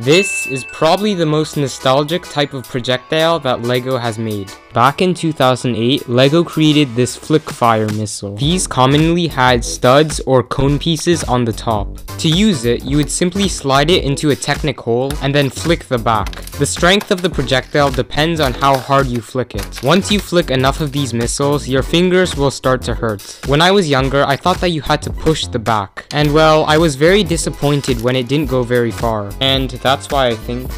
This is probably the most nostalgic type of projectile that LEGO has made. Back in 2008, LEGO created this flick fire missile. These commonly had studs or cone pieces on the top. To use it, you would simply slide it into a Technic hole and then flick the back. The strength of the projectile depends on how hard you flick it. Once you flick enough of these missiles, your fingers will start to hurt. When I was younger, I thought that you had to push the back. And well, I was very disappointed when it didn't go very far. And that's why I think